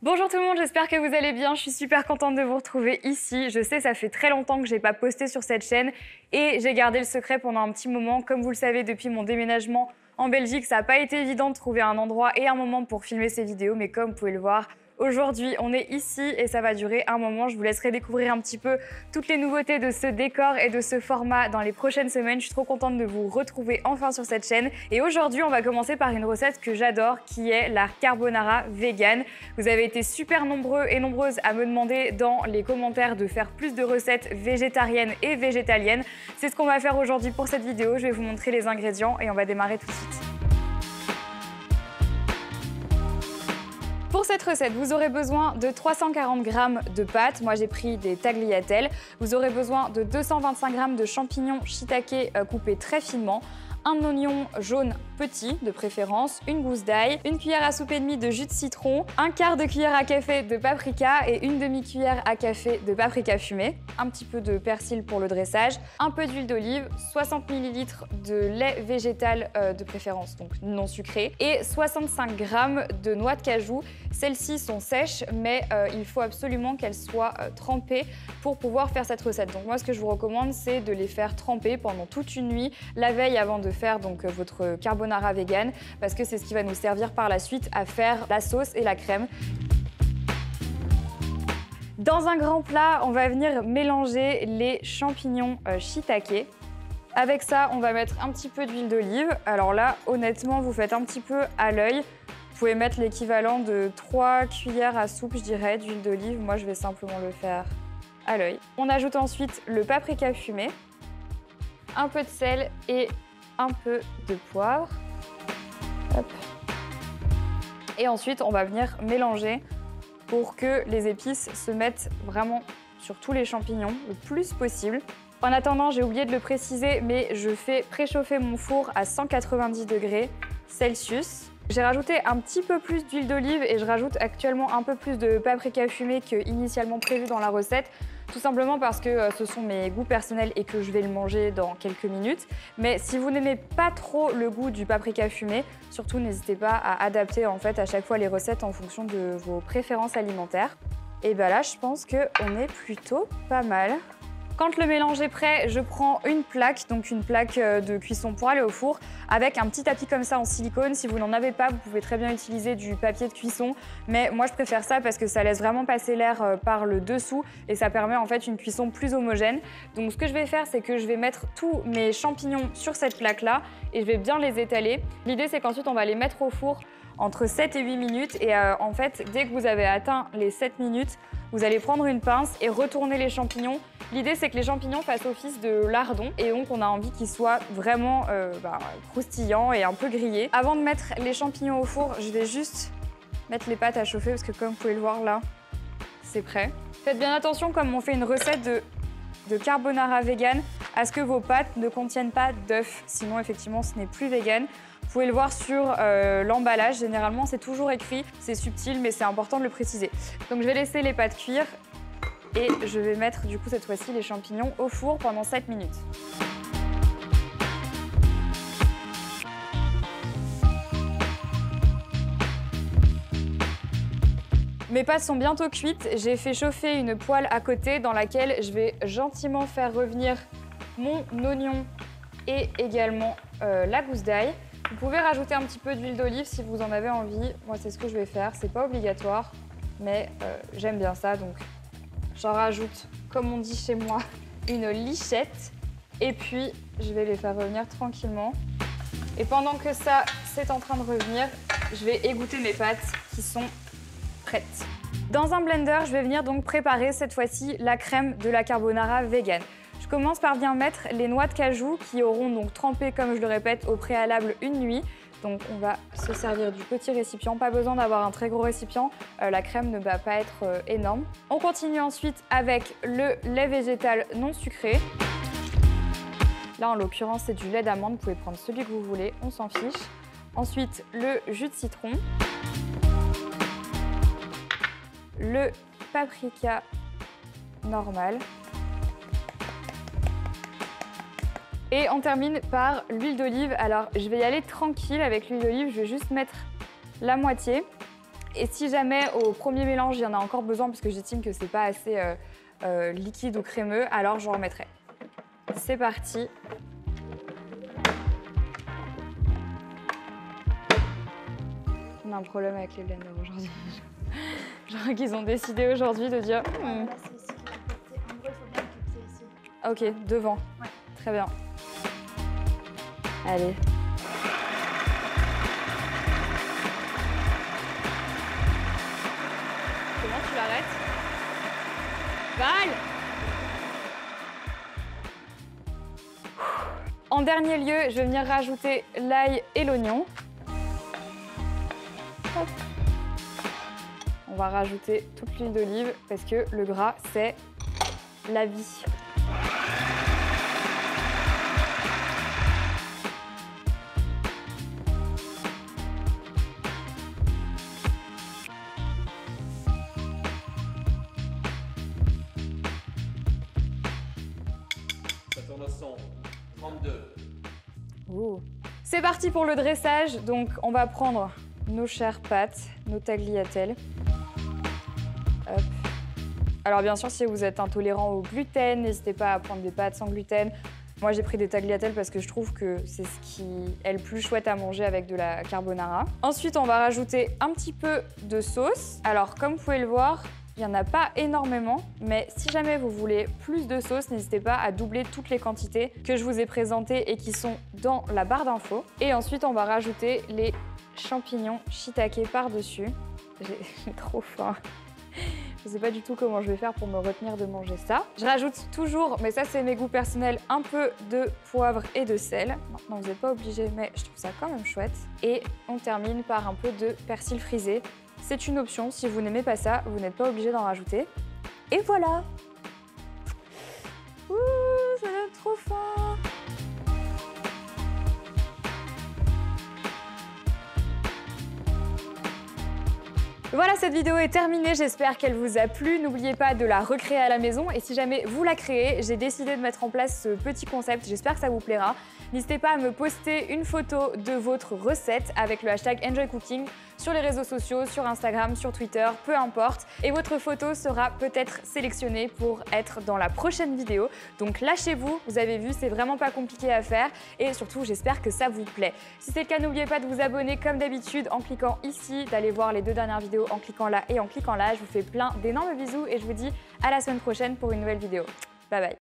Bonjour tout le monde, j'espère que vous allez bien. Je suis super contente de vous retrouver ici. Je sais, ça fait très longtemps que j'ai pas posté sur cette chaîne et j'ai gardé le secret pendant un petit moment. Comme vous le savez, depuis mon déménagement en Belgique, ça n'a pas été évident de trouver un endroit et un moment pour filmer ces vidéos, mais comme vous pouvez le voir, Aujourd'hui, on est ici et ça va durer un moment. Je vous laisserai découvrir un petit peu toutes les nouveautés de ce décor et de ce format dans les prochaines semaines. Je suis trop contente de vous retrouver enfin sur cette chaîne. Et aujourd'hui, on va commencer par une recette que j'adore qui est la carbonara vegan. Vous avez été super nombreux et nombreuses à me demander dans les commentaires de faire plus de recettes végétariennes et végétaliennes. C'est ce qu'on va faire aujourd'hui pour cette vidéo. Je vais vous montrer les ingrédients et on va démarrer tout de suite. Pour cette recette, vous aurez besoin de 340 g de pâtes. Moi, j'ai pris des tagliatelles. Vous aurez besoin de 225 g de champignons shiitake euh, coupés très finement, un oignon jaune petit de préférence, une gousse d'ail, une cuillère à soupe et demie de jus de citron, un quart de cuillère à café de paprika et une demi-cuillère à café de paprika fumé, un petit peu de persil pour le dressage, un peu d'huile d'olive, 60 ml de lait végétal euh, de préférence, donc non sucré, et 65 g de noix de cajou. Celles-ci sont sèches, mais euh, il faut absolument qu'elles soient euh, trempées pour pouvoir faire cette recette. Donc moi, ce que je vous recommande, c'est de les faire tremper pendant toute une nuit, la veille avant de faire donc votre carbonara vegan parce que c'est ce qui va nous servir par la suite à faire la sauce et la crème. Dans un grand plat, on va venir mélanger les champignons euh, shiitake. Avec ça, on va mettre un petit peu d'huile d'olive. Alors là, honnêtement, vous faites un petit peu à l'œil. Vous pouvez mettre l'équivalent de 3 cuillères à soupe, je dirais, d'huile d'olive. Moi, je vais simplement le faire à l'œil. On ajoute ensuite le paprika fumé, un peu de sel et un peu de poivre. Et ensuite, on va venir mélanger pour que les épices se mettent vraiment sur tous les champignons le plus possible. En attendant, j'ai oublié de le préciser, mais je fais préchauffer mon four à 190 degrés Celsius. J'ai rajouté un petit peu plus d'huile d'olive et je rajoute actuellement un peu plus de paprika fumé que initialement prévu dans la recette. Tout simplement parce que euh, ce sont mes goûts personnels et que je vais le manger dans quelques minutes. Mais si vous n'aimez pas trop le goût du paprika fumé, surtout n'hésitez pas à adapter en fait à chaque fois les recettes en fonction de vos préférences alimentaires. Et bien là, je pense qu'on est plutôt pas mal. Quand le mélange est prêt, je prends une plaque, donc une plaque euh, de cuisson pour aller au four, avec un petit tapis comme ça en silicone. Si vous n'en avez pas, vous pouvez très bien utiliser du papier de cuisson, mais moi je préfère ça parce que ça laisse vraiment passer l'air euh, par le dessous et ça permet en fait une cuisson plus homogène. Donc ce que je vais faire, c'est que je vais mettre tous mes champignons sur cette plaque-là et je vais bien les étaler. L'idée, c'est qu'ensuite on va les mettre au four entre 7 et 8 minutes et euh, en fait, dès que vous avez atteint les 7 minutes, vous allez prendre une pince et retourner les champignons. L'idée, c'est que les champignons fassent office de lardon et donc on a envie qu'ils soient vraiment euh, bah, croustillants et un peu grillés. Avant de mettre les champignons au four, je vais juste mettre les pâtes à chauffer parce que comme vous pouvez le voir là, c'est prêt. Faites bien attention, comme on fait une recette de, de carbonara vegan, à ce que vos pâtes ne contiennent pas d'œufs. Sinon, effectivement, ce n'est plus vegan. Vous pouvez le voir sur euh, l'emballage, généralement c'est toujours écrit, c'est subtil mais c'est important de le préciser. Donc je vais laisser les pâtes cuire et je vais mettre du coup cette fois-ci les champignons au four pendant 7 minutes. Mes pâtes sont bientôt cuites, j'ai fait chauffer une poêle à côté dans laquelle je vais gentiment faire revenir mon oignon et également euh, la gousse d'ail. Vous pouvez rajouter un petit peu d'huile d'olive si vous en avez envie. Moi, c'est ce que je vais faire. C'est pas obligatoire, mais euh, j'aime bien ça. Donc, j'en rajoute, comme on dit chez moi, une lichette. Et puis, je vais les faire revenir tranquillement. Et pendant que ça, c'est en train de revenir, je vais égoutter mes pâtes qui sont prêtes. Dans un blender, je vais venir donc préparer cette fois-ci la crème de la carbonara vegan. Je commence par bien mettre les noix de cajou qui auront donc trempé, comme je le répète, au préalable une nuit. Donc on va se servir du petit récipient, pas besoin d'avoir un très gros récipient, euh, la crème ne va pas être euh, énorme. On continue ensuite avec le lait végétal non sucré. Là en l'occurrence c'est du lait d'amande, vous pouvez prendre celui que vous voulez, on s'en fiche. Ensuite le jus de citron, le paprika normal, Et on termine par l'huile d'olive. Alors, je vais y aller tranquille avec l'huile d'olive. Je vais juste mettre la moitié. Et si jamais au premier mélange, il y en a encore besoin parce que j'estime que c'est pas assez euh, euh, liquide ou crémeux, alors j'en remettrai. C'est parti. On a un problème avec les blenders aujourd'hui. Genre qu'ils ont décidé aujourd'hui de dire... hmm, ici. Ok, devant. Ouais. Très bien. Allez. Comment tu l'arrêtes? Val En dernier lieu, je vais venir rajouter l'ail et l'oignon. On va rajouter toute l'huile d'olive parce que le gras, c'est la vie. C'est parti pour le dressage. Donc, on va prendre nos chères pâtes, nos tagliatelles. Hop. Alors, bien sûr, si vous êtes intolérant au gluten, n'hésitez pas à prendre des pâtes sans gluten. Moi, j'ai pris des tagliatelles parce que je trouve que c'est ce qui est le plus chouette à manger avec de la carbonara. Ensuite, on va rajouter un petit peu de sauce. Alors, comme vous pouvez le voir, il n'y en a pas énormément, mais si jamais vous voulez plus de sauce, n'hésitez pas à doubler toutes les quantités que je vous ai présentées et qui sont dans la barre d'infos. Et ensuite, on va rajouter les champignons shiitake par-dessus. J'ai trop faim. Je sais pas du tout comment je vais faire pour me retenir de manger ça. Je rajoute toujours, mais ça c'est mes goûts personnels, un peu de poivre et de sel. Maintenant vous n'êtes pas obligé, mais je trouve ça quand même chouette. Et on termine par un peu de persil frisé. C'est une option, si vous n'aimez pas ça, vous n'êtes pas obligé d'en rajouter. Et voilà Ouh, ça donne trop faim Voilà, cette vidéo est terminée. J'espère qu'elle vous a plu. N'oubliez pas de la recréer à la maison. Et si jamais vous la créez, j'ai décidé de mettre en place ce petit concept. J'espère que ça vous plaira. N'hésitez pas à me poster une photo de votre recette avec le hashtag EnjoyCooking sur les réseaux sociaux, sur Instagram, sur Twitter, peu importe. Et votre photo sera peut-être sélectionnée pour être dans la prochaine vidéo. Donc lâchez-vous, vous avez vu, c'est vraiment pas compliqué à faire. Et surtout, j'espère que ça vous plaît. Si c'est le cas, n'oubliez pas de vous abonner comme d'habitude en cliquant ici, d'aller voir les deux dernières vidéos en cliquant là et en cliquant là. Je vous fais plein d'énormes bisous et je vous dis à la semaine prochaine pour une nouvelle vidéo. Bye bye